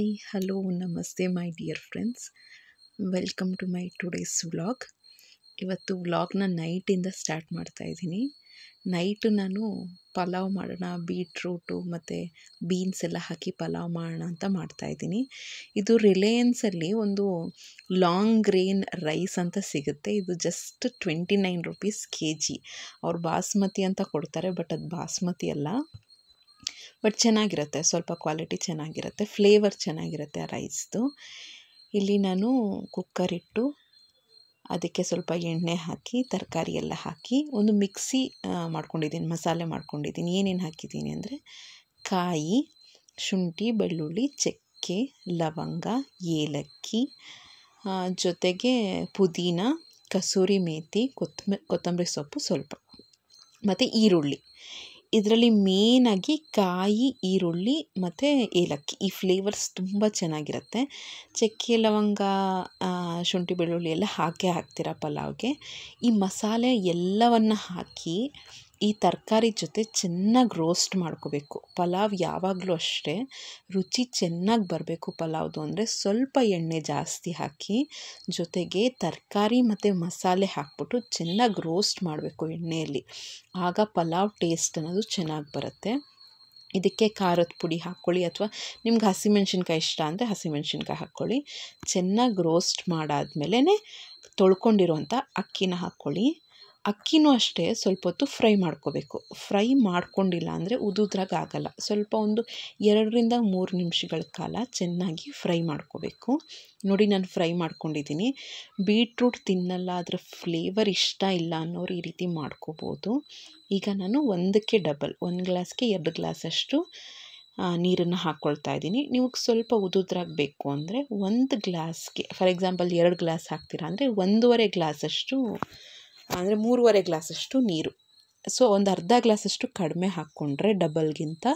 Hi hello ನಮಸ್ತೆ my dear friends welcome to my today's vlog ಇವತ್ತು ವ್ಲಾಗ್ನ ನೈಟಿಂದ start ಮಾಡ್ತಾ ಇದ್ದೀನಿ ನೈಟು ನಾನು ಪಲಾವ್ ಮಾಡೋಣ ಬೀಟ್ರೂಟು ಮತ್ತು ಬೀನ್ಸ್ ಎಲ್ಲ ಹಾಕಿ ಪಲಾವ್ ಮಾಡೋಣ ಅಂತ ಮಾಡ್ತಾಯಿದ್ದೀನಿ ಇದು ರಿಲಯನ್ಸಲ್ಲಿ ಒಂದು ಲಾಂಗ್ ಗ್ರೇನ್ ರೈಸ್ ಅಂತ ಸಿಗುತ್ತೆ ಇದು just twenty nine rupees K G ಅವ್ರು ಬಾಸ್ಮತಿ ಅಂತ ಕೊಡ್ತಾರೆ ಬಟ್ ಅದು ಬಾಸ್ಮತಿ ಅಲ್ಲ ಬಟ್ ಚೆನ್ನಾಗಿರುತ್ತೆ, ಸ್ವಲ್ಪ ಕ್ವಾಲಿಟಿ ಚೆನ್ನಾಗಿರುತ್ತೆ, ಫ್ಲೇವರ್ ಚೆನ್ನಾಗಿರುತ್ತೆ ಆ ರೈಸ್ದು. ಇಲ್ಲಿ ನಾನು ಕುಕ್ಕರ್ ಇಟ್ಟು ಅದಕ್ಕೆ ಸ್ವಲ್ಪ ಎಣ್ಣೆ ಹಾಕಿ, ತರಕಾರಿ ಎಲ್ಲ ಹಾಕಿ, ಒಂದು ಮಿಕ್ಸಿ ಮಾಡ್ಕೊಂಡಿದ್ದೀನಿ ಮಸಾಲೆ ಮಾಡ್ಕೊಂಡಿದ್ದೀನಿ ಏನೇನು ಹಾಕಿದ್ದೀನಿ ಅಂದರೆ ಕಾಯಿ, ಶುಂಠಿ, ಬೆಳ್ಳುಳ್ಳಿ, ಚಕ್ಕೆ, ಲವಂಗ, ಏಲಕ್ಕಿ ಜೊತೆಗೆ ಪುದೀನ, ಕಸೂರಿ ಮೇಥಿ ಕೊತ್ತಂಬರಿ ಕೊತ್ತಂಬರಿ ಸೊಪ್ಪು ಸ್ವಲ್ಪ. ಮತ್ತು ಈರುಳ್ಳಿ. ಇದರಲ್ಲಿ ಮೇನಾಗಿ ಕಾಯಿ, ಈರುಳ್ಳಿ ಮತ್ತು ಏಲಕ್ಕಿ. ಈ ಫ್ಲೇವರ್ಸ್ ತುಂಬ ಚೆನ್ನಾಗಿರುತ್ತೆ. ಚಕ್ಕೆ, ಲವಂಗ ಶುಂಠಿ, ಬೆಳ್ಳುಳ್ಳಿ ಎಲ್ಲ ಹಾಕೇ ಹಾಕ್ತೀರ ಪಲಾವ್ಗೆ. ಈ ಮಸಾಲೆ ಎಲ್ಲವನ್ನು ಹಾಕಿ ಈ ತರಕಾರಿ ಜೊತೆ ಚೆನ್ನಾಗಿ ರೋಸ್ಟ್ ಮಾಡ್ಕೋಬೇಕು. ಪಲಾವ್ ಯಾವಾಗಲೂ ಅಷ್ಟೇ. ರುಚಿ ಚೆನ್ನಾಗಿ ಬರಬೇಕು ಪಲಾವ್ದು ಅಂದರೆ. ಸ್ವಲ್ಪ ಎಣ್ಣೆ ಜಾಸ್ತಿ ಹಾಕಿ ಜೊತೆಗೆ ತರಕಾರಿ ಮತ್ತು ಮಸಾಲೆ ಹಾಕ್ಬಿಟ್ಟು ಚೆನ್ನಾಗಿ ರೋಸ್ಟ್ ಮಾಡಬೇಕು ಎಣ್ಣೆಯಲ್ಲಿ. ಆಗ ಪಲಾವ್ ಟೇಸ್ಟ್ ಅನ್ನೋದು ಚೆನ್ನಾಗಿ ಬರುತ್ತೆ. ಇದಕ್ಕೆ ಖಾರದ ಪುಡಿ ಹಾಕ್ಕೊಳ್ಳಿ ಅಥವಾ ನಿಮ್ಗೆ ಹಸಿಮೆಣ್ಸಿನ್ಕಾಯಿ ಇಷ್ಟ ಅಂದರೆ ಹಸಿಮೆಣ್ಸಿನ್ಕಾಯಿ ಹಾಕ್ಕೊಳ್ಳಿ. ಚೆನ್ನಾಗಿ ರೋಸ್ಟ್ ಮಾಡಾದ್ಮೇಲೆ ತೊಳ್ಕೊಂಡಿರುವಂಥ ಅಕ್ಕಿನ ಹಾಕ್ಕೊಳ್ಳಿ. ಅಕ್ಕಿನೂ ಅಷ್ಟೇ ಸ್ವಲ್ಪ ಹೊತ್ತು ಫ್ರೈ ಮಾಡ್ಕೋಬೇಕು. ಫ್ರೈ ಮಾಡ್ಕೊಂಡಿಲ್ಲ ಅಂದರೆ ಉದುದ್ರಾಗ ಆಗಲ್ಲ ಸ್ವಲ್ಪ ಒಂದು ಎರಡರಿಂದ ಮೂರು ನಿಮಿಷಗಳ ಕಾಲ ಚೆನ್ನಾಗಿ ಫ್ರೈ ಮಾಡ್ಕೋಬೇಕು. ನೋಡಿ, ನಾನು ಫ್ರೈ ಮಾಡ್ಕೊಂಡಿದ್ದೀನಿ. ಬೀಟ್ರೂಟ್ ತಿನ್ನಲ್ಲ ಅದರ ಫ್ಲೇವರ್ ಇಷ್ಟ ಇಲ್ಲ ಅನ್ನೋರು ಈ ರೀತಿ ಮಾಡ್ಕೋಬೋದು. ಈಗ ನಾನು ಒಂದಕ್ಕೆ ಡಬಲ್, ಒಂದು ಗ್ಲಾಸ್ಗೆ ಎರಡು ಗ್ಲಾಸಷ್ಟು ನೀರನ್ನು ಹಾಕ್ಕೊಳ್ತಾ ಇದ್ದೀನಿ. ನೀವು ಸ್ವಲ್ಪ ಉದುದ್ರಾಗ ಬೇಕು ಅಂದರೆ ಒಂದು ಗ್ಲಾಸ್ಗೆ, ಫಾರ್ ಎಕ್ಸಾಂಪಲ್ ಎರಡು ಗ್ಲಾಸ್ ಹಾಕ್ತೀರಾ ಅಂದರೆ ಒಂದೂವರೆ ಗ್ಲಾಸಷ್ಟು ಅಂದರೆ ಮೂರುವರೆ ಗ್ಲಾಸಷ್ಟು ನೀರು. ಸೊ ಒಂದು ಅರ್ಧ ಗ್ಲಾಸಷ್ಟು ಕಡಿಮೆ ಹಾಕ್ಕೊಂಡ್ರೆ ಡಬಲ್ಗಿಂತ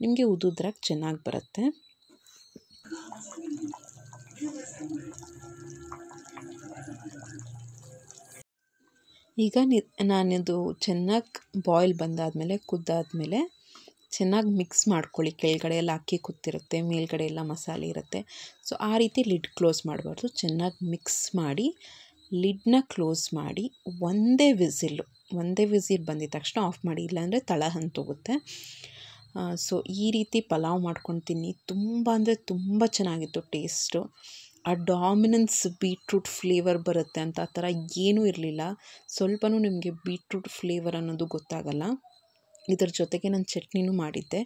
ನಿಮಗೆ ಉದುದ್ರಾಗ ಚೆನ್ನಾಗಿ ಬರುತ್ತೆ. ಈಗ ನಿ, ನಾನಿದು ಚೆನ್ನಾಗಿ ಬಾಯ್ಲ್ ಬಂದಾದಮೇಲೆ, ಕುದ್ದಾದಮೇಲೆ ಚೆನ್ನಾಗಿ ಮಿಕ್ಸ್ ಮಾಡ್ಕೊಳ್ಳಿ. ಕೆಳಗಡೆ ಎಲ್ಲ ಅಕ್ಕಿ ಕುತ್ತಿರುತ್ತೆ, ಮೇಲ್ಗಡೆ ಎಲ್ಲ ಮಸಾಲೆ ಇರುತ್ತೆ. ಸೊ ಆ ರೀತಿ ಲಿಡ್ ಕ್ಲೋಸ್ ಮಾಡಬಾರ್ದು. ಚೆನ್ನಾಗಿ ಮಿಕ್ಸ್ ಮಾಡಿ ಲಿಡ್ನ ಕ್ಲೋಸ್ ಮಾಡಿ ಒಂದೇ ವಿಸಿಲ್ಲು ಒಂದೇ ವಿಸಿಲ್ ಬಂದಿದ ತಕ್ಷಣ ಆಫ್ ಮಾಡಿ, ಇಲ್ಲಾಂದರೆ ತಳ ಹಂತೋಗುತ್ತೆ. ಸೊ ಈ ರೀತಿ ಪಲಾವ್ ಮಾಡ್ಕೊತೀನಿ. ತುಂಬ ಅಂದರೆ ತುಂಬ ಚೆನ್ನಾಗಿತ್ತು ಟೇಸ್ಟು. ಆ ಡಾಮಿನೆನ್ಸ್ ಬೀಟ್ರೂಟ್ ಫ್ಲೇವರ್ ಬರುತ್ತೆ ಅಂತ ಆ ಥರ ಏನೂ ಇರಲಿಲ್ಲ. ಸ್ವಲ್ಪನೂ ನಿಮಗೆ ಬೀಟ್ರೂಟ್ ಫ್ಲೇವರ್ ಅನ್ನೋದು ಗೊತ್ತಾಗಲ್ಲ. ಇದರ ಜೊತೆಗೆ ನಾನು ಚಟ್ನಿನೂ ಮಾಡಿದ್ದೆ.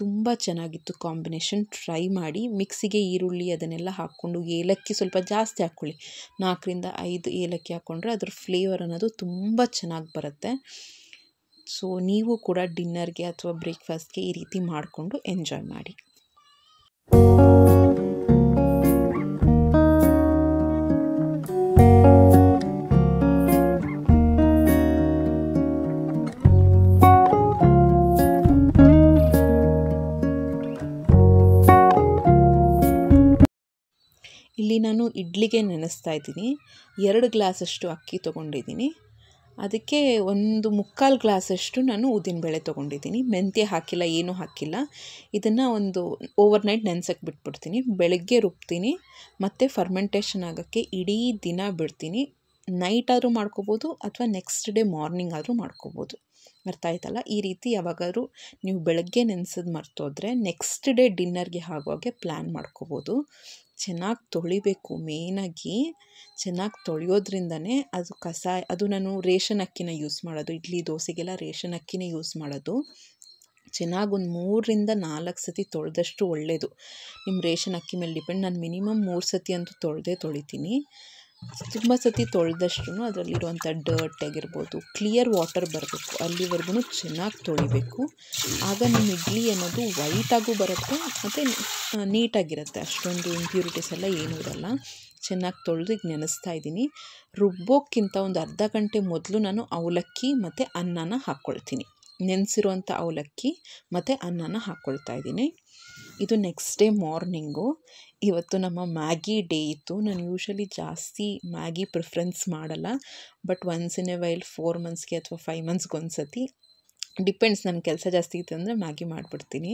ತುಂಬ ಚೆನ್ನಾಗಿತ್ತು ಕಾಂಬಿನೇಷನ್. ಟ್ರೈ ಮಾಡಿ, ಮಿಕ್ಸಿಗೆ ಈರುಳ್ಳಿ ಅದನ್ನೆಲ್ಲ ಹಾಕ್ಕೊಂಡು ಏಲಕ್ಕಿ ಸ್ವಲ್ಪ ಜಾಸ್ತಿ ಹಾಕ್ಕೊಳ್ಳಿ. ನಾಲ್ಕರಿಂದ ಐದು ಏಲಕ್ಕಿ ಹಾಕ್ಕೊಂಡ್ರೆ ಅದ್ರ ಫ್ಲೇವರ್ ಅನ್ನೋದು ತುಂಬ ಚೆನ್ನಾಗಿ ಬರುತ್ತೆ. ಸೊ, ನೀವು ಕೂಡ ಡಿನ್ನರ್ಗೆ ಅಥವಾ ಬ್ರೇಕ್ಫಾಸ್ಟ್ಗೆ ಈ ರೀತಿ ಮಾಡಿಕೊಂಡು ಎಂಜಾಯ್ ಮಾಡಿ. ನಾನು ಇಡ್ಲಿಗೆ ನೆನೆಸ್ತಾ ಇದ್ದೀನಿ. ಎರಡು ಗ್ಲಾಸಷ್ಟು ಅಕ್ಕಿ ತೊಗೊಂಡಿದ್ದೀನಿ. ಅದಕ್ಕೆ ಒಂದು ಮುಕ್ಕಾಲು ಗ್ಲಾಸಷ್ಟು ನಾನು ಉದ್ದಿನಬೇಳೆ ತೊಗೊಂಡಿದ್ದೀನಿ. ಮೆಂತ್ಯ ಹಾಕಿಲ್ಲ, ಏನೂ ಹಾಕಿಲ್ಲ. ಇದನ್ನು ಒಂದು ಓವರ್ ನೈಟ್ ನೆನೆಸಕ್ಕೆ ಬಿಟ್ಬಿಡ್ತೀನಿ. ಬೆಳಗ್ಗೆ ರುಬ್ತೀನಿ. ಮತ್ತು ಫರ್ಮೆಂಟೇಷನ್ ಆಗೋಕ್ಕೆ ಇಡೀ ದಿನ ಬಿಡ್ತೀನಿ. ನೈಟ್ ಆದರೂ ಮಾಡ್ಕೋಬೋದು ಅಥವಾ ನೆಕ್ಸ್ಟ್ ಡೇ ಮಾರ್ನಿಂಗ್ ಆದರೂ ಮಾಡ್ಕೋಬೋದು. ಅರ್ಥ ಆಯ್ತಲ್ಲ? ಈ ರೀತಿ ಯಾವಾಗಾದ್ರೂ ನೀವು ಬೆಳಗ್ಗೆ ನೆನೆಸೋದು ಮರ್ತೋದ್ರೆ ನೆಕ್ಸ್ಟ್ ಡೇ ಡಿನ್ನರ್ಗೆ ಆಗೋಗೆ ಪ್ಲ್ಯಾನ್ ಮಾಡ್ಕೋಬೋದು. ಚೆನ್ನಾಗಿ ತೊಳಿಬೇಕು ಮೇಯ್ನಾಗಿ. ಚೆನ್ನಾಗಿ ತೊಳೆಯೋದ್ರಿಂದನೇ ಅದು ಕಸ, ಅದು ನಾನು ರೇಷನ್ ಅಕ್ಕಿನ ಯೂಸ್ ಮಾಡೋದು. ಇಡ್ಲಿ, ದೋಸೆಗೆಲ್ಲ ರೇಷನ್ ಅಕ್ಕಿನೇ ಯೂಸ್ ಮಾಡೋದು. ಚೆನ್ನಾಗಿ ಒಂದು ಮೂರರಿಂದ ನಾಲ್ಕು ಸತಿ ತೊಳೆದಷ್ಟು ಒಳ್ಳೆಯದು ನಿಮ್ಮ ರೇಷನ್ ಅಕ್ಕಿ ಮೇಲೆ ಡಿಪೆಂಡ್. ನಾನು ಮಿನಿಮಮ್ ಮೂರು ಸತಿ ಅಂತೂ ತೊಳೆದೇ ತೊಳಿತೀನಿ. ತುಂಬ ಸತಿ ತೊಳೆದಷ್ಟು ಅದರಲ್ಲಿರುವಂಥ ಡರ್ಟ್ ಆಗಿರ್ಬೋದು ಕ್ಲಿಯರ್ ವಾಟರ್ ಬರಬೇಕು ಅಲ್ಲಿವರೆಗೂ ಚೆನ್ನಾಗಿ ತೊಳಿಬೇಕು. ಆಗ ನಿಮ್ಮ ಇಡ್ಲಿ ಅನ್ನೋದು ವೈಟಾಗೂ ಬರುತ್ತೆ, ಮತ್ತು ನೀಟಾಗಿರುತ್ತೆ. ಅಷ್ಟೊಂದು ಇಂಪ್ಯೂರಿಟೀಸ್ ಎಲ್ಲ ಏನೂ ಇರಲ್ಲ. ಚೆನ್ನಾಗಿ ತೊಳೆದು ಈಗ ನೆನೆಸ್ತಾ ಇದ್ದೀನಿ. ರುಬ್ಬೋಕ್ಕಿಂತ ಒಂದು ಅರ್ಧ ಗಂಟೆ ಮೊದಲು ನಾನು ಅವಲಕ್ಕಿ ಮತ್ತು ಅನ್ನನ ಹಾಕ್ಕೊಳ್ತೀನಿ. ನೆನೆಸಿರುವಂಥ ಅವಲಕ್ಕಿ ಮತ್ತು ಅನ್ನನ ಹಾಕ್ಕೊಳ್ತಾ ಇದ್ದೀನಿ. ಇದು ನೆಕ್ಸ್ಟ್ ಡೇ ಮಾರ್ನಿಂಗು ಇವತ್ತು ನಮ್ಮ ಮ್ಯಾಗಿ ಡೇ ಇತ್ತು. ನಾನು ಯೂಶ್ವಲಿ ಜಾಸ್ತಿ ಮ್ಯಾಗಿ ಪ್ರಿಫರೆನ್ಸ್ ಮಾಡಲ್ಲ. But once in a while four ಮಂತ್ಸ್ಗೆ ಅಥವಾ ಫೈವ್ ಮಂತ್ಸ್ಗೆ ಒಂದು ಸತಿ ಡಿಪೆಂಡ್ಸ್ ನನ್ನ ಕೆಲಸ ಜಾಸ್ತಿ ಇತ್ತು ಅಂದರೆ ಮ್ಯಾಗಿ ಮಾಡಿಬಿಡ್ತೀನಿ.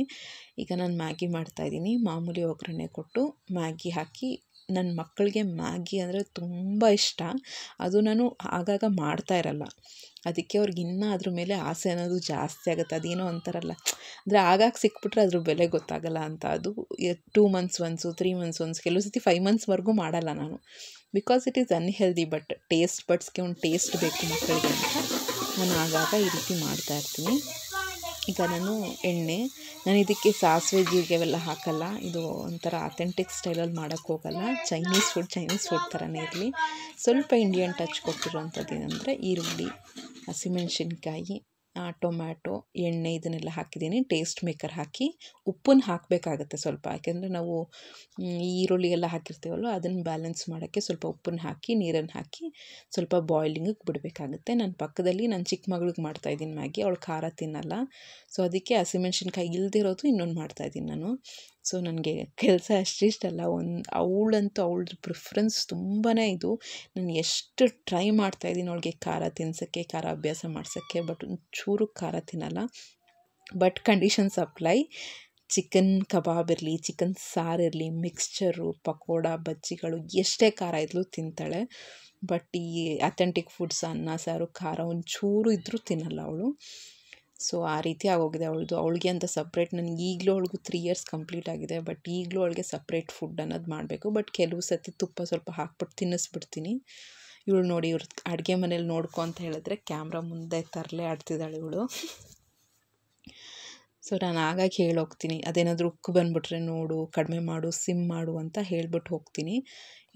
ಈಗ ನಾನು ಮ್ಯಾಗಿ ಮಾಡ್ತಾಯಿದ್ದೀನಿ ಮಾಮೂಲಿ ಒಗ್ಗರಣೆ ಕೊಟ್ಟು ಮ್ಯಾಗಿ ಹಾಕಿ ನನ್ನ ಮಕ್ಕಳಿಗೆ ಮ್ಯಾಗಿ ಅಂದರೆ ತುಂಬ ಇಷ್ಟ. ಅದು ನಾನು ಆಗಾಗ ಮಾಡ್ತಾ ಇರಲ್ಲ. ಅದಕ್ಕೆ ಅವ್ರಿಗೆ ಇನ್ನೂ ಅದ್ರ ಮೇಲೆ ಆಸೆ ಅನ್ನೋದು ಜಾಸ್ತಿ ಆಗುತ್ತೆ. ಅದೇನೋ ಅಂತಾರಲ್ಲ ಅಂದರೆ ಆಗಾಗ ಸಿಕ್ಬಿಟ್ರೆ ಅದ್ರ ಬೆಲೆ ಗೊತ್ತಾಗಲ್ಲ ಅಂತ. ಅದು two months once three months once ಕೆಲವು ಸತಿ ಫೈವ್ ಮಂತ್ಸ್ವರೆಗೂ ಮಾಡಲ್ಲ ನಾನು. Because it is unhealthy but taste ಬಡ್ಸ್ಗೆ ಒಂದು ಟೇಸ್ಟ್ ಬೇಕು ಮಕ್ಕಳಿಗೆ ಅಂತ. ನಾನು ಆಗಾಗ ಈ ರೀತಿ ಮಾಡ್ತಾಯಿರ್ತೀನಿ ಈಗ ನಾನು ಎಣ್ಣೆ. ನಾನು ಇದಕ್ಕೆ ಸಾಸಿವೆ, ಜೀರಿಗೆ ಅವೆಲ್ಲ ಹಾಕಲ್ಲ. ಇದು ಒಂಥರ ಅಥೆಂಟಿಕ್ ಸ್ಟೈಲಲ್ಲಿ ಮಾಡೋಕ್ಕೆ ಹೋಗಲ್ಲ. ಚೈನೀಸ್ ಫುಡ್ ಚೈನೀಸ್ ಫುಡ್ ಥರನೇ ಇರಲಿ. ಸ್ವಲ್ಪ ಇಂಡಿಯನ್ ಟಚ್ ಕೊಟ್ಟಿರೋಂಥದ್ದು ಏನಂದರೆ ಈರುಳ್ಳಿ, ಹಸಿಮೆಣ್ಸಿನ್ಕಾಯಿ. ಟೊಮ್ಯಾಟೊ, ಎಣ್ಣೆ ಇದನ್ನೆಲ್ಲ ಹಾಕಿದ್ದೀನಿ. ಟೇಸ್ಟ್ ಮೇಕರ್ ಹಾಕಿ ಉಪ್ಪನ್ನು ಹಾಕಬೇಕಾಗತ್ತೆ ಸ್ವಲ್ಪ. ಯಾಕೆಂದರೆ ನಾವು ಈರುಳ್ಳಿ ಎಲ್ಲ ಹಾಕಿರ್ತೀವಲ್ವ, ಅದನ್ನು ಬ್ಯಾಲೆನ್ಸ್ ಮಾಡೋಕ್ಕೆ ಸ್ವಲ್ಪ ಉಪ್ಪನ್ನು ಹಾಕಿ, ನೀರನ್ನು ಹಾಕಿ ಸ್ವಲ್ಪ ಬಾಯ್ಲಿಂಗಿಗೆ ಬಿಡಬೇಕಾಗುತ್ತೆ. ನನ್ನ ಪಕ್ಕದಲ್ಲಿ ನನ್ನ ಚಿಕ್ಕ ಮಗಳಿಗೆ ಮಾಡ್ತಾಯಿದ್ದೀನಿ ಮ್ಯಾಗಿ. ಅವಳು ಖಾರ ತಿನ್ನಲ್ಲ. ಸೊ ಅದಕ್ಕೆ ಹಸಿಮೆಣ್ಸಿನ್ಕಾಯಿ ಇಲ್ದಿರೋದು ಇನ್ನೊಂದು ಮಾಡ್ತಾಯಿದ್ದೀನಿ ನಾನು. ಸೊ ನನಗೆ ಕೆಲಸ ಅಷ್ಟಿಷ್ಟಲ್ಲ ಒಂದು ಅವಳಂತೂ ಅವಳದ್ದು ಪ್ರಿಫ್ರೆನ್ಸ್ ತುಂಬಾ ಇದು. ನಾನು ಎಷ್ಟು ಟ್ರೈ ಮಾಡ್ತಾ ಇದ್ದೀನಿ ಅವಳಿಗೆ ಖಾರ ತಿನ್ಸೋಕ್ಕೆ, ಖಾರ ಅಭ್ಯಾಸ ಮಾಡ್ಸೋಕ್ಕೆ ಬಟ್ ಒಂಚೂರು ಖಾರ ತಿನ್ನಲ್ಲ. But conditions apply chicken kebab ಇರಲಿ ಚಿಕನ್ ಸಾರು ಇರಲಿ ಮಿಕ್ಸ್ಚರು ಪಕೋಡ, ಬಜ್ಜಿಗಳು ಎಷ್ಟೇ ಖಾರ ಇದ್ರೂ ತಿಂತಾಳೆ. ಬಟ್ ಈ ಅಥೆಂಟಿಕ್ ಫುಡ್ಸ್ ಅನ್ನ, ಸಾರು, ಖಾರ ಒಂಚೂರು ಇದ್ದರೂ ತಿನ್ನಲ್ಲ ಅವಳು. ಸೊ, ಆ ರೀತಿ ಆಗೋಗಿದೆ ಅವಳದು. ಅವಳಿಗೆ ಅಂತ ಸಪ್ರೇಟ್ ನನಗೆ ಈಗಲೂ ಅವಳಿಗೂ ತ್ರೀ ಇಯರ್ಸ್ ಕಂಪ್ಲೀಟ್ ಆಗಿದೆ. ಬಟ್ ಈಗಲೂ ಅವಳಿಗೆ ಸಪ್ರೇಟ್ ಫುಡ್ ಅನ್ನೋದು ಮಾಡಬೇಕು. ಬಟ್ ಕೆಲವು ಸತಿ ತುಪ್ಪ ಸ್ವಲ್ಪ ಹಾಕ್ಬಿಟ್ಟು ತಿನ್ನಿಸ್ಬಿಡ್ತೀನಿ. ಇವಳು ನೋಡಿ, ಇವ್ರ ಅಡುಗೆ ಮನೇಲಿ ನೋಡ್ಕೊ ಅಂತ ಹೇಳಿದ್ರೆ ಕ್ಯಾಮ್ರಾ ಮುಂದೆ ತರಲೆ ಆಡ್ತಿದ್ದಾಳೆ ಇವಳು. ಸೊ ನಾನು ಆಗಾಗಿ ಹೇಳೋಗ್ತೀನಿ. ಅದೇನಾದರೂ ಉಕ್ಕು ಬಂದುಬಿಟ್ರೆ ನೋಡು, ಕಡಿಮೆ ಮಾಡು, ಸಿಮ್ ಮಾಡು ಅಂತ ಹೇಳ್ಬಿಟ್ಟು ಹೋಗ್ತೀನಿ.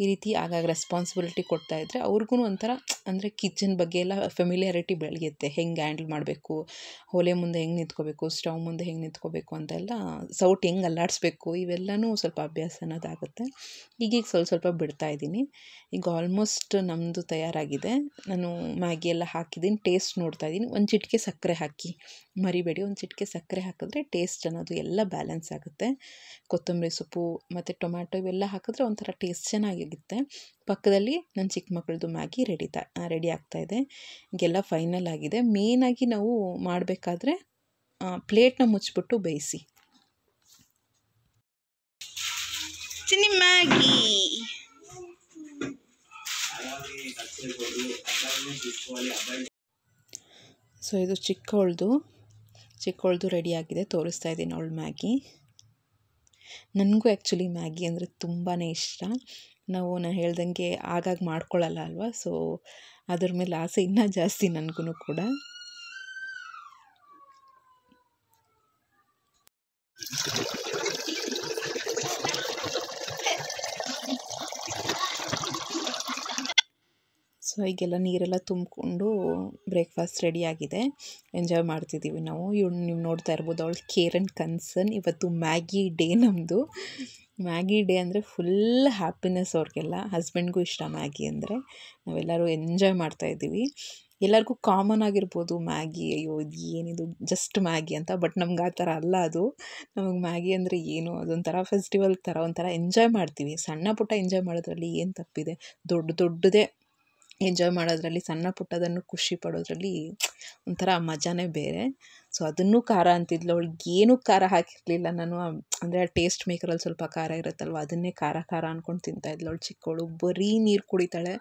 ಈ ರೀತಿ ಆಗಾಗ ರೆಸ್ಪಾನ್ಸಿಬಿಲಿಟಿ ಕೊಡ್ತಾ ಇದ್ದರೆ ಅವ್ರಿಗೂ ಒಂಥರ, ಅಂದರೆ ಕಿಚನ್ ಬಗ್ಗೆ ಎಲ್ಲ ಫೆಮಿಲಿಯಾರಿಟಿ ಬೆಳೆಯುತ್ತೆ. ಹೆಂಗೆ ಹ್ಯಾಂಡಲ್ ಮಾಡಬೇಕು ಒಲೆ ಮುಂದೆ ಹೆಂಗೆ ನಿಂತ್ಕೋಬೇಕು ಸ್ಟವ್ ಮುಂದೆ ಹೆಂಗೆ ನಿಂತ್ಕೋಬೇಕು ಅಂತೆಲ್ಲ ಸೌಟ್ ಹೆಂಗೆ ಅಲ್ಲಾಡಿಸ್ಬೇಕು, ಇವೆಲ್ಲನೂ ಸ್ವಲ್ಪ ಅಭ್ಯಾಸ ಅನ್ನೋದಾಗುತ್ತೆ ಈಗೀಗ ಸ್ವಲ್ಪ ಸ್ವಲ್ಪ ಬಿಡ್ತಾ ಇದ್ದೀನಿ. ಈಗ ಆಲ್ಮೋಸ್ಟ್ ನಮ್ಮದು ತಯಾರಾಗಿದೆ. ನಾನು ಮ್ಯಾಗಿ ಎಲ್ಲ ಹಾಕಿದ್ದೀನಿ ಟೇಸ್ಟ್ ನೋಡ್ತಾ ಇದ್ದೀನಿ. ಒಂದು ಚಿಟಿಕೆ ಸಕ್ಕರೆ ಹಾಕಿ, ಮರಿಬೇಡಿ. ಒಂದು ಚಿಟಿಕೆ ಸಕ್ಕರೆ ಹಾಕಿದ್ರೆ ಟೇಸ್ಟ್ ಅನ್ನೋದು ಎಲ್ಲ ಬ್ಯಾಲೆನ್ಸ್ ಆಗುತ್ತೆ. ಕೊತ್ತಂಬರಿ ಸೊಪ್ಪು ಮತ್ತು ಟೊಮ್ಯಾಟೊ ಇವೆಲ್ಲ ಹಾಕಿದ್ರೆ ಒಂಥರ ಟೇಸ್ಟ್ ಪಕ್ಕದಲ್ಲಿ ನನ್ನ ಚಿಕ್ಕ ಮಕ್ಕಳದು ಮ್ಯಾಗಿ ರೆಡಿ ತಾ ರೆಡಿ ಆಗ್ತಾಯಿದೆ ಹೀಗೆಲ್ಲ ಫೈನಲ್ ಆಗಿದೆ. ಮೇನಾಗಿ ನಾವು ಮಾಡಬೇಕಾದ್ರೆ ಪ್ಲೇಟ್ನ ಮುಚ್ಚಿಬಿಟ್ಟು ಬೇಯಿಸಿ. ಚಿನ್ನಿ ಮ್ಯಾಗಿ. ಸೊ ಇದು ಚಿಕ್ಕವಳ್ದು ಚಿಕ್ಕವಳ್ದು ರೆಡಿಯಾಗಿದೆ ತೋರಿಸ್ತಾ ಇದ್ದೀನಿ ಅವಳು ಮ್ಯಾಗಿ. ನನಗೂ ಆ್ಯಕ್ಚುಲಿ ಮ್ಯಾಗಿ ಅಂದರೆ ತುಂಬಾ ಇಷ್ಟ. ನಾವು ನಾನು ಹೇಳ್ದಂಗೆ ಆಗಾಗ ಮಾಡ್ಕೊಳ್ಳಲ್ಲ ಅಲ್ವಾ? ಸೊ ಅದ್ರ ಮೇಲೆ ಆಸೆ ಇನ್ನೂ ಜಾಸ್ತಿ ನನಗೂ ಕೂಡ. ಸೊ ಈಗೆಲ್ಲ ನೀರೆಲ್ಲ ತುಂಬಿಕೊಂಡು ಬ್ರೇಕ್ಫಾಸ್ಟ್ ರೆಡಿಯಾಗಿದೆ ಎಂಜಾಯ್ ಮಾಡ್ತಿದ್ದೀವಿ ನಾವು. ಇವ್ನು ನೀವು ನೋಡ್ತಾ ಇರ್ಬೋದು, ಅವಳು ಕೇರ್ ಆ್ಯಂಡ್ ಕನ್ಸರ್ನ್. ಇವತ್ತು ಮ್ಯಾಗಿ ಡೇ ನಮ್ಮದು ಮ್ಯಾಗಿ ಡೇ ಅಂದರೆ ಫುಲ್ ಹ್ಯಾಪಿನೆಸ್ ಅವ್ರಿಗೆಲ್ಲ. ಹಸ್ಬೆಂಡ್ಗೂ ಇಷ್ಟ ಮ್ಯಾಗಿ ಅಂದರೆ. ನಾವೆಲ್ಲರೂ ಎಂಜಾಯ್ ಮಾಡ್ತಾಯಿದ್ದೀವಿ ಎಲ್ಲರಿಗೂ ಕಾಮನ್ ಆಗಿರ್ಬೋದು ಮ್ಯಾಗಿ, ಅಯ್ಯೋ ಇದು ಏನಿದು, ಜಸ್ಟ್ ಮ್ಯಾಗಿ ಅಂತ. ಬಟ್ ನಮ್ಗೆ ಆ ಥರ ಅಲ್ಲ ಅದು. ನಮಗೆ ಮ್ಯಾಗಿ ಅಂದರೆ ಏನು, ಅದೊಂಥರ ಫೆಸ್ಟಿವಲ್ ಥರ, ಒಂಥರ ಎಂಜಾಯ್ ಮಾಡ್ತೀವಿ. ಸಣ್ಣ ಪುಟ್ಟ ಎಂಜಾಯ್ ಮಾಡೋದ್ರಲ್ಲಿ ಏನು ತಪ್ಪಿದೆ? ದೊಡ್ಡ ದೊಡ್ಡದೇ ಎಂಜಾಯ್ ಮಾಡೋದ್ರಲ್ಲಿ, ಸಣ್ಣ ಪುಟ್ಟದನ್ನು ಖುಷಿ ಪಡೋದ್ರಲ್ಲಿ ಒಂಥರ ಮಜಾನೇ ಬೇರೆ. ಸೊ ಅದನ್ನು ಖಾರ ಅಂತಿದ್ಲು. ಅವಳಿಗೆ ಏನೂ ಖಾರ ಹಾಕಿರಲಿಲ್ಲ. ನಾನು ಅಂದರೆ ಆ ಟೇಸ್ಟ್ ಮೇಕರಲ್ಲಿ ಸ್ವಲ್ಪ ಖಾರ ಇರುತ್ತಲ್ವ, ಅದನ್ನೇ ಖಾರ ಖಾರ ಅಂದ್ಕೊಂಡು ತಿಂತಾಯಿದ್ಲು ಅವಳು ಚಿಕ್ಕವಳು ಬರೀ ನೀರು ಕುಡಿತಾಳೆ.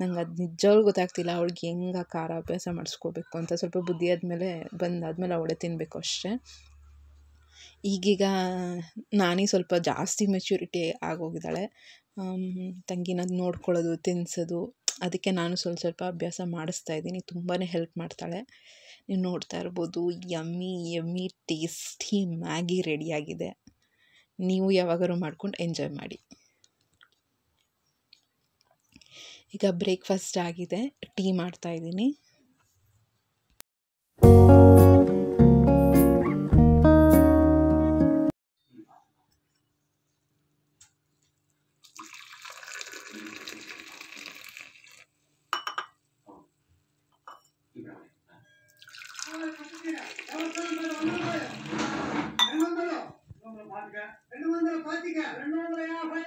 ನಂಗೆ ಅದು ನಿಜವಾಗ್ಲೂ ಗೊತ್ತಾಗ್ತಿಲ್ಲ, ಅವಳಿಗೆ ಹೆಂಗೆ ಖಾರ ಅಭ್ಯಾಸ ಮಾಡಿಸ್ಕೋಬೇಕು ಅಂತ. ಸ್ವಲ್ಪ ಬುದ್ಧಿ ಆದಮೇಲೆ ಬಂದಾದಮೇಲೆ ಅವಳೇ ತಿನ್ನಬೇಕು ಅಷ್ಟೇ. ಈಗೀಗ ನಾನೇ ಸ್ವಲ್ಪ ಜಾಸ್ತಿ ಮೆಚ್ಯೂರಿಟಿ ಆಗೋಗಿದ್ದಾಳೆ. ತಂಗಿನ ನೋಡ್ಕೊಳ್ಳೋದು ತಿನ್ನಿಸೋದು ಅದಕ್ಕೆ ನಾನು ಸ್ವಲ್ಪ ಸ್ವಲ್ಪ ಅಭ್ಯಾಸ ಮಾಡಿಸ್ತಾ ಇದ್ದೀನಿ. ತುಂಬಾ ಹೆಲ್ಪ್ ಮಾಡ್ತಾಳೆ. ನೀವು ನೋಡ್ತಾ ಇರ್ಬೋದು ಯಮ್ಮಿ ಯಮ್ಮಿ ಟೇಸ್ಟಿ ಮ್ಯಾಗಿ ರೆಡಿಯಾಗಿದೆ ನೀವು ಯಾವಾಗಾರು ಮಾಡ್ಕೊಂಡು ಎಂಜಾಯ್ ಮಾಡಿ. ಈಗ ಬ್ರೇಕ್ಫಾಸ್ಟ್ ಆಗಿದೆ. ಟೀ ಮಾಡ್ತಾಯಿದ್ದೀನಿ రెండు వందల పాతిక రెండు వందల యాభై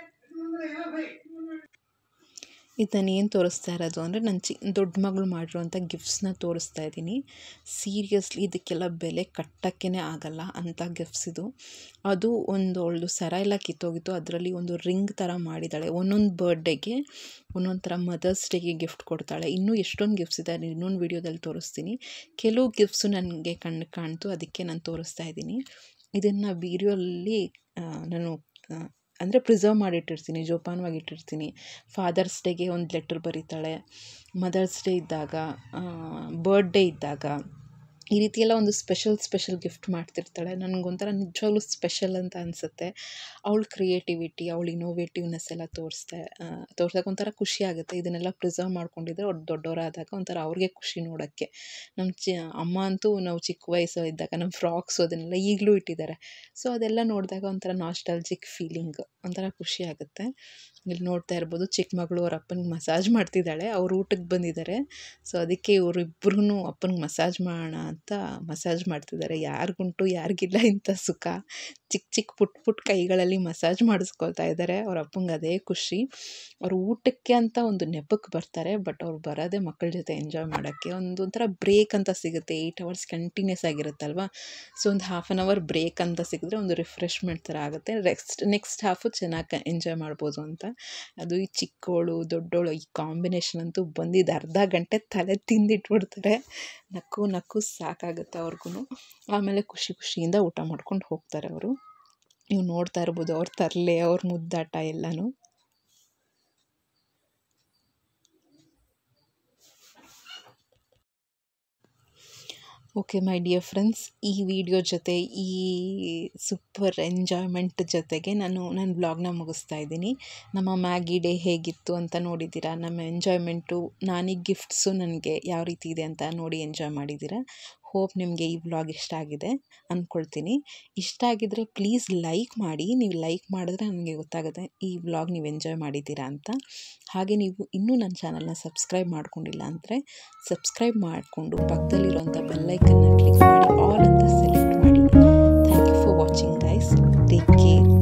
ಇದು ನಾನು ಏನು ತೋರಿಸ್ತಾ ಇರೋದು ಅಂದರೆ ನನ್ನ ಚಿ, ದೊಡ್ಡ ಮಗಳು ಮಾಡಿರುವಂಥ ಗಿಫ್ಟ್ಸ್ನ ತೋರಿಸ್ತಾ ಇದ್ದೀನಿ. ಸೀರಿಯಸ್ಲಿ ಇದಕ್ಕೆಲ್ಲ ಬೆಲೆ ಕಟ್ಟೋಕ್ಕೇ ಆಗಲ್ಲ ಅಂಥ ಗಿಫ್ಟ್ಸ್ ಇದು. ಅದು ಒಂದು ಅವಳದು ಸರ ಎಲ್ಲ ಕಿತ್ತೋಗಿತ್ತು. ಅದರಲ್ಲಿ ಒಂದು ರಿಂಗ್ ಥರ ಮಾಡಿದ್ದಾಳೆ. ಒಂದೊಂದು ಬರ್ಡೇಗೆ ಒಂದೊಂದು ಥರ ಮದರ್ಸ್ ಡೇಗೆ ಗಿಫ್ಟ್ ಕೊಡ್ತಾಳೆ. ಇನ್ನೂ ಎಷ್ಟೊಂದು ಗಿಫ್ಟ್ಸ್ ಇದೆ ಇನ್ನೊಂದು ವೀಡಿಯೋದಲ್ಲಿ ತೋರಿಸ್ತೀನಿ. ಕೆಲವು ಗಿಫ್ಟ್ಸು ನನಗೆ ಕಣ್ಣು ಕಾಣ್ತು. ಅದಕ್ಕೆ ನಾನು ತೋರಿಸ್ತಾ ಇದ್ದೀನಿ. ಇದನ್ನು ವೀಡಿಯೋಲ್ಲಿ ನಾನು ಅಂದರೆ ಪ್ರಿಸರ್ವ್ ಮಾಡಿಟ್ಟಿರ್ತೀನಿ ಜೋಪಾನವಾಗಿ ಇಟ್ಟಿರ್ತೀನಿ ಫಾದರ್ಸ್ ಡೇಗೆ ಒಂದು ಲೆಟ್ರ್ ಬರೀತಾಳೆ. ಮದರ್ಸ್ ಡೇ ಇದ್ದಾಗ ಬರ್ಡ್ಡೇ ಇದ್ದಾಗ ಈ ರೀತಿ ಎಲ್ಲ ಒಂದು ಸ್ಪೆಷಲ್ ಸ್ಪೆಷಲ್ ಗಿಫ್ಟ್ ಮಾಡ್ತಿರ್ತಾಳೆ. ನನಗೊಂಥರ ನಿಜವಾಗ್ಲೂ ಸ್ಪೆಷಲ್ ಅಂತ ಅನಿಸುತ್ತೆ. ಅವಳ ಕ್ರಿಯೇಟಿವಿಟಿ ಅವಳ ಇನೋವೇಟಿವ್ನೆಸ್ ಎಲ್ಲ ತೋರಿಸ್ತಾ ತೋರ್ಸೋಕೆ ಒಂಥರ ಖುಷಿ ಆಗುತ್ತೆ. ಇದನ್ನೆಲ್ಲ ಪ್ರಿಸರ್ವ್ ಮಾಡ್ಕೊಂಡಿದ್ರೆ ಅವ್ರು ದೊಡ್ಡವರಾದಾಗ ಒಂಥರ ಅವ್ರಿಗೆ ಖುಷಿ ನೋಡೋಕ್ಕೆ. ನಮ್ಮ ಚಿ, ಅಮ್ಮ ಅಂತೂ ನಾವು ಚಿಕ್ಕ ವಯಸ್ಸು ಇದ್ದಾಗ ನಮ್ಮ ಫ್ರಾಕ್ಸು ಅದನ್ನೆಲ್ಲ ಈಗಲೂ ಇಟ್ಟಿದ್ದಾರೆ. ಸೊ ಅದೆಲ್ಲ ನೋಡಿದಾಗ ಒಂಥರ ನಾಸ್ಟಾಲ್ಜಿಕ್ ಫೀಲಿಂಗ್ ಒಂಥರ ಖುಷಿ ಆಗುತ್ತೆ. ಇಲ್ಲಿ ನೋಡ್ತಾ ಇರ್ಬೋದು, ಚಿಕ್ಕ ಮಗಳು ಅವ್ರ ಅಪ್ಪನಿಗೆ ಮಸಾಜ್ ಮಾಡ್ತಿದ್ದಾಳೆ. ಅವ್ರು ಊಟಕ್ಕೆ ಬಂದಿದ್ದಾರೆ. ಸೊ ಅದಕ್ಕೆ ಇವರಿಬ್ರು ಅಪ್ಪನಿಗೆ ಮಸಾಜ್ ಮಾಡೋಣ ಅಂತ ಮಸಾಜ್ ಮಾಡ್ತಿದ್ದಾರೆ. ಯಾರಿಗುಂಟು, ಯಾರಿಗಿಲ್ಲ ಇಂಥ ಸುಖ. ಚಿಕ್ಕ ಚಿಕ್ಕ ಪುಟ್ ಪುಟ್ಟ ಕೈಗಳಲ್ಲಿ ಮಸಾಜ್ ಮಾಡಿಸ್ಕೊಳ್ತಾ ಇದ್ದಾರೆ. ಅವ್ರ ಅಪ್ಪಂಗೆ ಅದೇ ಖುಷಿ. ಅವ್ರು ಊಟಕ್ಕೆ ಅಂತ ಒಂದು ನೆಪಕ್ಕೆ ಬರ್ತಾರೆ ಬಟ್ ಅವ್ರು ಬರೋದೇ ಮಕ್ಕಳ ಜೊತೆ ಎಂಜಾಯ್ ಮಾಡೋಕ್ಕೆ. ಒಂದು ಒಂಥರ ಬ್ರೇಕ್ ಅಂತ ಸಿಗುತ್ತೆ. ಏಯ್ಟ್ ಅವರ್ಸ್ ಕಂಟಿನ್ಯೂಸ್ ಆಗಿರುತ್ತಲ್ವ? ಸೊ ಒಂದು ಹಾಫ್ ಆನ್ ಅವರ್ ಬ್ರೇಕ್ ಅಂತ ಸಿಕ್ಕಿದ್ರೆ ಒಂದು ರಿಫ್ರೆಶ್ಮೆಂಟ್ ಥರ ಆಗುತ್ತೆ. ನೆಕ್ಸ್ಟ್ ನೆಕ್ಸ್ಟ್ ಹಾಫು ಚೆನ್ನಾಗಿ ಎಂಜಾಯ್ ಮಾಡ್ಬೋದು ಅಂತ. ಅದು ಈ ಚಿಕ್ಕವಳು ದೊಡ್ಡವಳು ಈ ಕಾಂಬಿನೇಷನ್ ಅಂತೂ ಬಂದಿದ್ದು ಅರ್ಧ ಗಂಟೆ ತಲೆ ತಿಂದಿಟ್ಬಿಡ್ತಾರೆ. ನಕ್ಕು ನಕ್ಕು ಸಾಕಾಗುತ್ತೆ ಅವ್ರಿಗೂ ಆಮೇಲೆ ಖುಷಿ ಖುಷಿಯಿಂದ ಊಟ ಮಾಡ್ಕೊಂಡು ಹೋಗ್ತಾರೆ ಅವರು. ನೀವು ನೋಡ್ತಾ ಇರ್ಬೋದು, ಅವ್ರ ತರಲೆ, ಅವ್ರ ಮುದ್ದಾಟ ಎಲ್ಲನೂ. ಓಕೆ ಮೈ ಡಿಯರ್ ಫ್ರೆಂಡ್ಸ್ ಈ ವಿಡಿಯೋ ಜೊತೆ, ಈ ಸೂಪರ್ ಎಂಜಾಯ್ಮೆಂಟ್ ಜೊತೆಗೆ ನಾನು ನನ್ನ ಬ್ಲಾಗ್ನ ಮುಗಿಸ್ತಾ ಇದ್ದೀನಿ. ನಮ್ಮ ಮ್ಯಾಗಿ ಡೇ ಹೇಗಿತ್ತು ಅಂತ ನೋಡಿದ್ದೀರಾ? ನಮ್ಮ ಎಂಜಾಯ್ಮೆಂಟು ನಾನೀಗ ಗಿಫ್ಟ್ಸು ನನಗೆ ಯಾವ ರೀತಿ ಇದೆ ಅಂತ ನೋಡಿ ಎಂಜಾಯ್ ಮಾಡಿದ್ದೀರಾ? ಹೋಪ್ ನಿಮಗೆ ಈ ವ್ಲಾಗ್ ಇಷ್ಟ ಆಗಿದೆ ಅಂದ್ಕೊಳ್ತೀನಿ ಇಷ್ಟ ಆಗಿದ್ದರೆ ಪ್ಲೀಸ್ ಲೈಕ್ ಮಾಡಿ. ನೀವು ಲೈಕ್ ಮಾಡಿದ್ರೆ ನನಗೆ ಗೊತ್ತಾಗುತ್ತೆ ಈ ವ್ಲಾಗ್ ನೀವು ಎಂಜಾಯ್ ಮಾಡಿದ್ದೀರಾ ಅಂತ. ಹಾಗೆ ನೀವು ಇನ್ನೂ ನನ್ನ ಚಾನಲ್ನ ಸಬ್ಸ್ಕ್ರೈಬ್ ಮಾಡ್ಕೊಂಡಿಲ್ಲ ಅಂದರೆ ಸಬ್ಸ್ಕ್ರೈಬ್ ಮಾಡಿಕೊಂಡು ಪಕ್ಕದಲ್ಲಿರುವಂಥ ಬೆಲ್ಲೈಕನ್ನ ಕ್ಲಿಕ್ ಮಾಡಿ ಆಲ್ ಅಂತ ಸೆಲೆಕ್ಟ್ ಮಾಡಿ. Thank you for watching guys take care